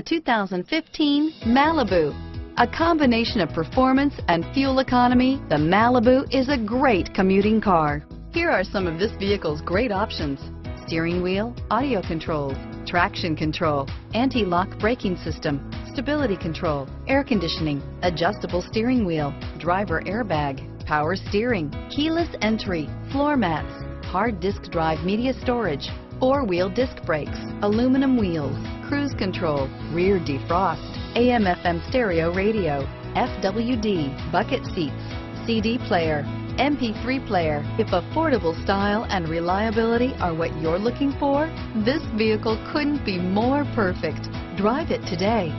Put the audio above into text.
The 2015 Malibu. A combination of performance and fuel economy, the Malibu is a great commuting car. Here are some of this vehicle's great options. Steering wheel, audio controls, traction control, anti-lock braking system, stability control, air conditioning, adjustable steering wheel, driver airbag, power steering, keyless entry, floor mats, hard disk drive media storage, four-wheel disc brakes, aluminum wheels, cruise control, rear defrost, AM FM stereo radio, FWD, bucket seats, CD player, MP3 player. If affordable style and reliability are what you're looking for, this vehicle couldn't be more perfect. Drive it today.